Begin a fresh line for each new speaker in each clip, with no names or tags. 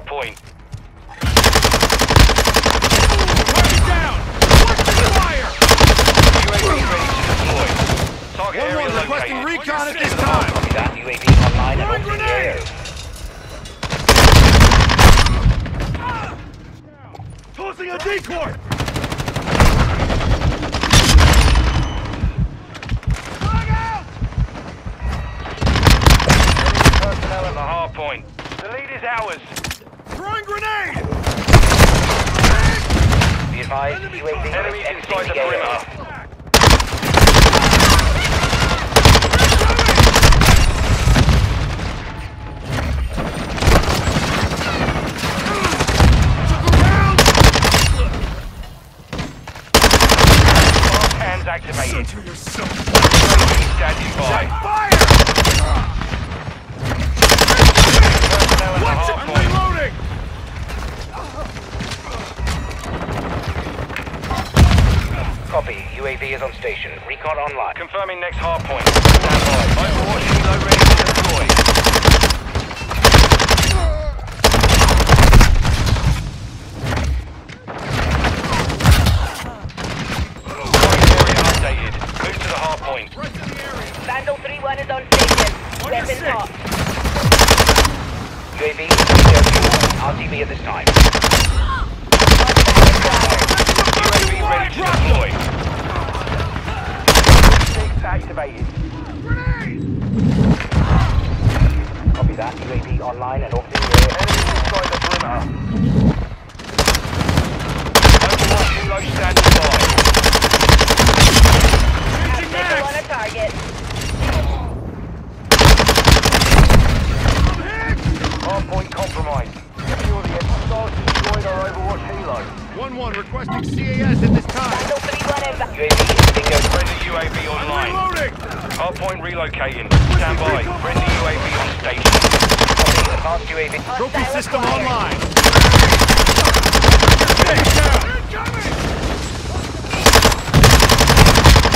hard point.
Target down! Watch fire!
UAV ready to deploy. Target
One
area
one requesting
located.
recon at this time.
Copy that. UAV online and orbiting the! AO.
Tossing a decoy!
Personnel at the hard point. The lead is ours.
Throwing grenade!
Be advised, UAV
Enemies inside the perimeter. Activated.
Center yourself!
Copy. UAV is on station. Recon online.
Confirming next hard point. Stand by. Overwatch Helo ready to deploy. Updated. Move to the hard point.
Right to the area!
Vandal 3-1 is on station.
On your
Weapon
six.
hot.
UAV RTB at this time.
Ready to deploy. Six activated.
Copy that. UAV online and orbiting the
inside the perimeter. Overwatch Helo standing by.
Changing
Visual on
max!
a target.
Hard point compromised. Secure the hostiles destroyed our Overwatch Helo.
1-1 requesting CAS at this time.
Vandal 3-1 is
UAV is bingo.
Friendly UAV
I'm
online.
reloading!
Hard point relocating. Stand by. Friendly UAV on station.
Copy. Advanced UAV.
Trophy system online! Take down!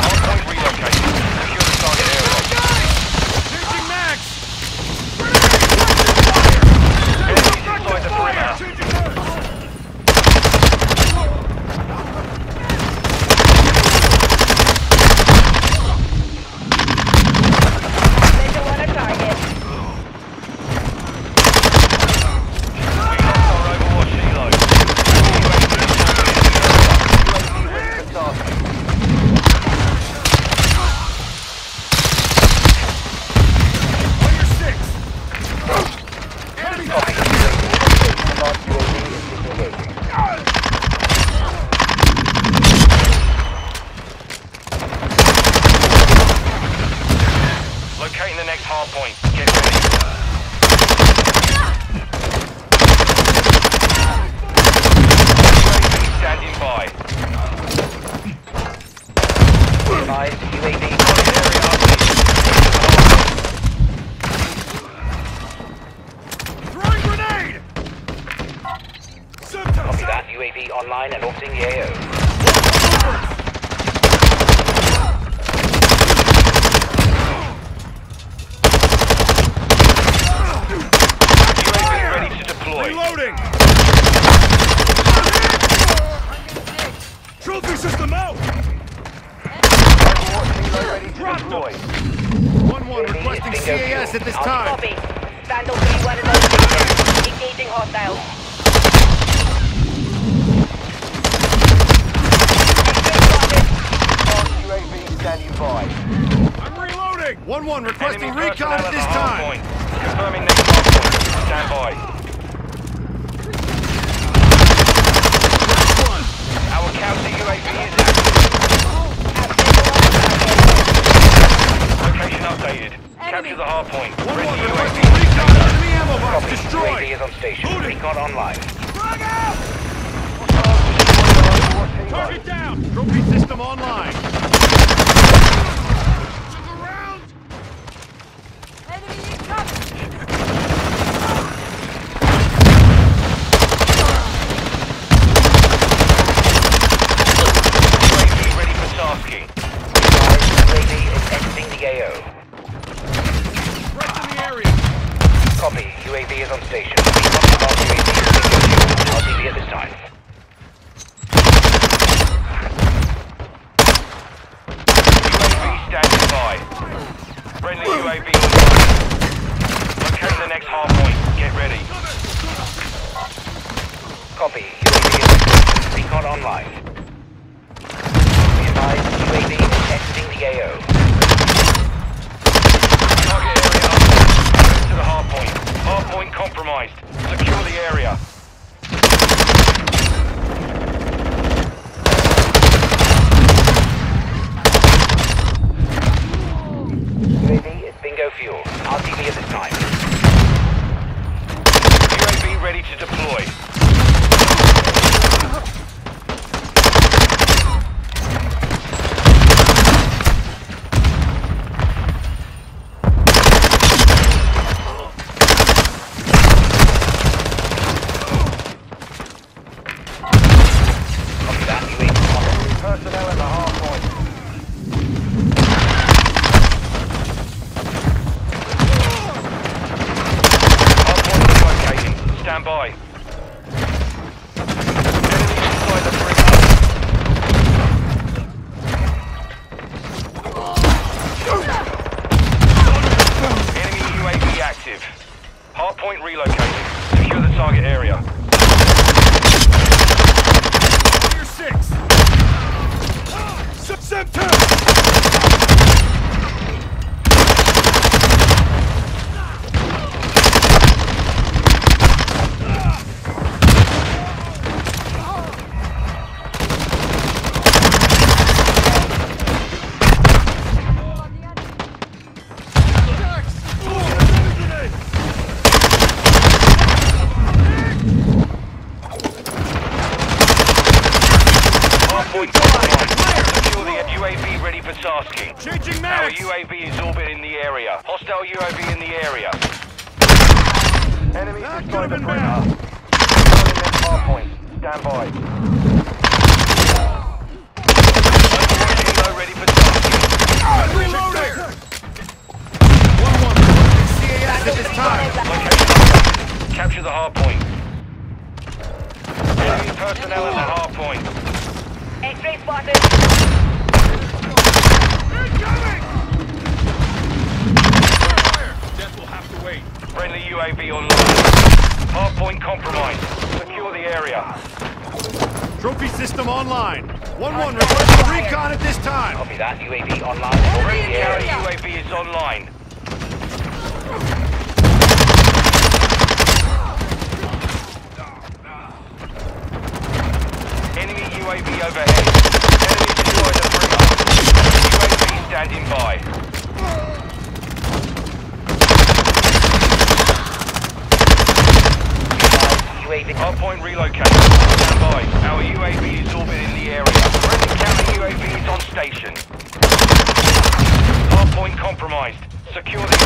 Hard point relocating. Secure the target area.
Changing max!
Enemies inside the perimeter.
Visual on a target.
We lost our Overwatch Helo. UAV ready for tasking.
On your six! Enemy
Copy. Advanced UAV is disengaging.
Locating the hard point. Get ready. UAV
online and orbiting the AO.
UAV ready to deploy.
Reloading! Trophy system out!
Overwatch Helo ready to deploy.
1-1 requesting
Bingo
CAS at this
I'll
time.
Copy. Vandal 3-1 is on station. Engaging hostiles.
UAV standing by.
I'm reloading! 1-1 requesting recon at this time.
Point. Confirming next hard point. Stand by. Our counter UAV is active. Location updated. Capture the hard point.
1-1
Friendly
requesting
UAV.
recon enemy ammo box
Copy.
destroyed.
UAV is on station.
Moving.
Recon online.
Target down! Trophy system online.
Copy. UAV Recon online. Be advised, UAV exiting the AO.
Rocket's asking.
Changing mags!
Our UAV is orbiting the area. Hostile UAV in the area. Enemy
destroyed
the
radar.
Calling them hard point. Stand by. UAV online. Hardpoint compromised. Secure the area.
Trophy system online. 1-1, request for recon at this time.
Copy that. UAV online. Already the area.
UAV is online. Enemy UAV overhead. Point relocated. Stand by. Our UAV is orbiting the area. Friendly counter UAV on station. Hard point compromised. Secure the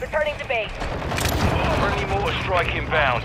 Returning to base.
Friendly mortar strike inbound.